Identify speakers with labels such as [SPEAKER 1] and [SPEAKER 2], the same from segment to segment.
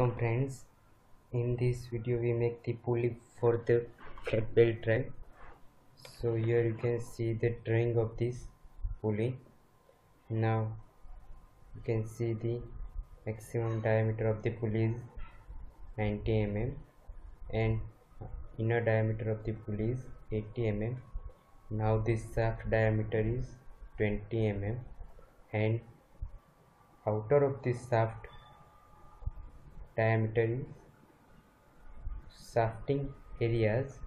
[SPEAKER 1] welcome friends. In this video we make the pulley for the flat belt drive so here you can see the drawing of this pulley. Now you can see the maximum diameter of the pulley is 90 mm and inner diameter of the pulley is 80 mm now this shaft diameter is 20 mm and outer of this shaft diameter shafting areas.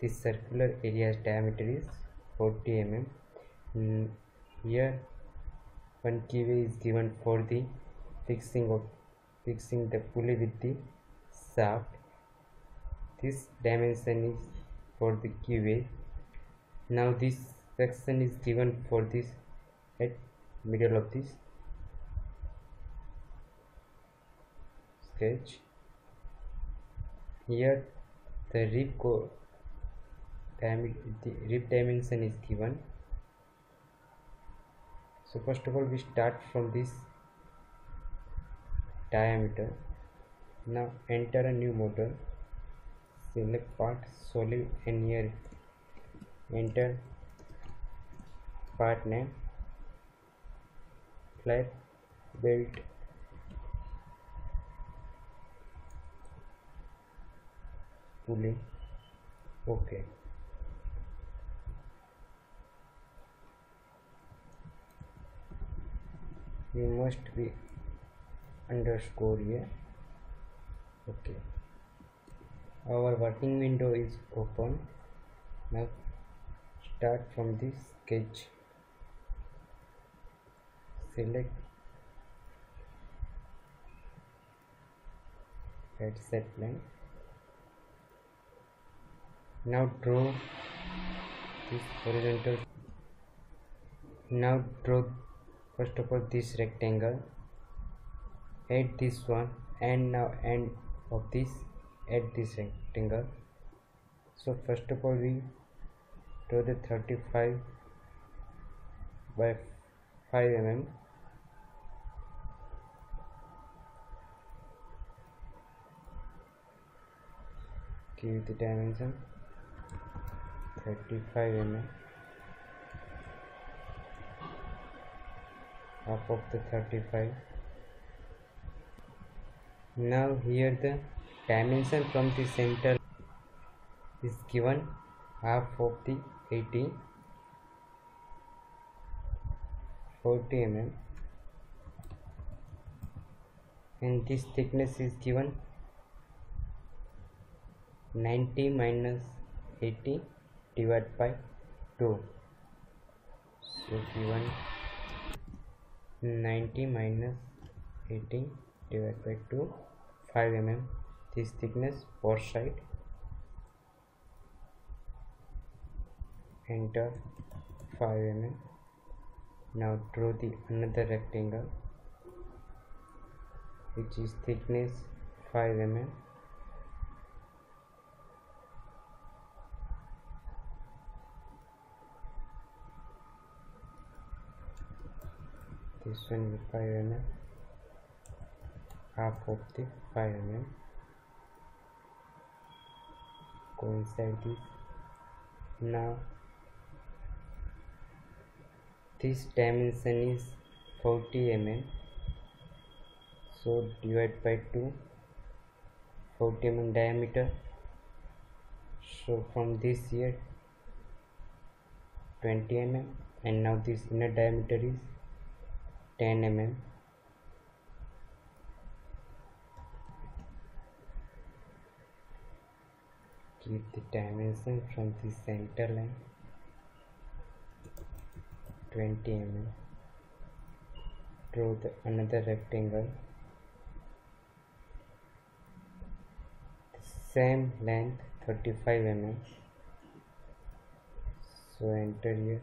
[SPEAKER 1] This circular area's diameter is 40 mm. Mm, here one keyway is given for the fixing of fixing the pulley with the shaft. This dimension is for the keyway. Now this section is given for this at middle of this sketch. Here the rib co the rib dimension is given. So first of all we start from this diameter. Now enter a new model. Select part solid and here enter part name flat belt pulley okay. We must be underscore here okay. Our working window is open. Now start from this sketch. Select head set line now draw this horizontal. Now draw first of all this rectangle. Add this one and now end of this add this rectangle. So first of all we draw the 35 by 5 mm. Give the dimension 35 mm half of the 35 now here the dimension from the center is given. Half of the 80 40 mm and this thickness is given. 90 minus 80 divided by 2 so given 90 minus 80 divided by 2 5 mm this thickness both side enter 5 mm now draw the another rectangle which is thickness 5 mm this one with 5 mm half of the 5 mm coincide this now this dimension is 40 mm so divide by 2 40 mm diameter so from this here 20 mm and now this inner diameter is 10 mm keep the dimension from the center line. 20 mm draw the another rectangle. Same length 35 mm so enter here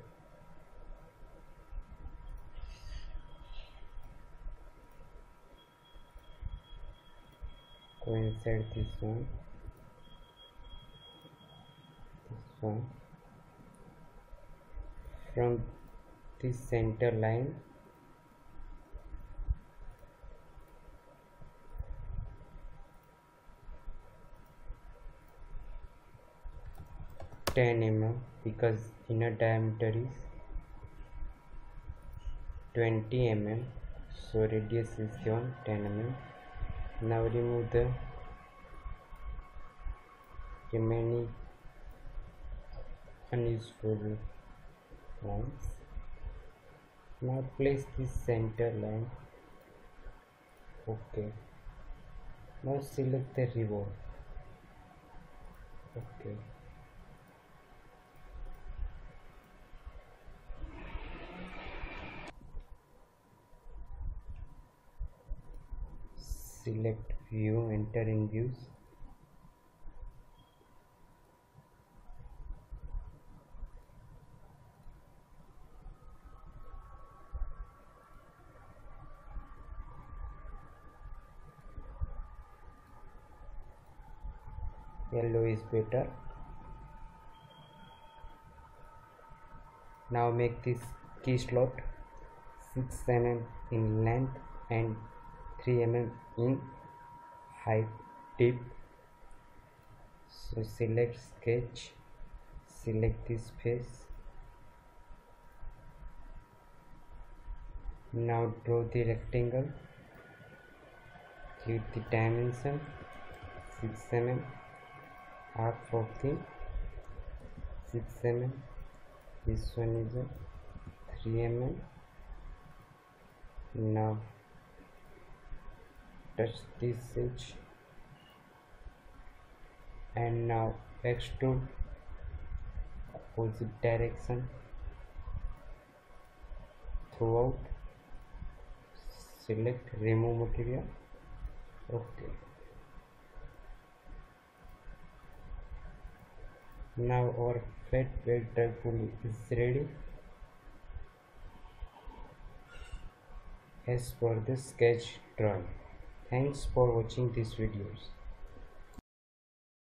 [SPEAKER 1] Insert this one this one from this center line. Ten mm because inner diameter is 20 mm so radius is given 10 mm now remove the remaining unuseful lines now place the center line. Okay. Now select the revolve okay select view enter in views. Yellow is better. Now make this key slot 6 mm in length and 3 mm in height deep so select sketch select this face. Now draw the rectangle. Give the dimension 6 mm half of the 6 mm this one is a 3 mm now touch this edge and now extrude opposite direction. Throughout select remove material. Okay. Now our flat belt drive pulley is ready. As per the sketch drawing thanks for watching these videos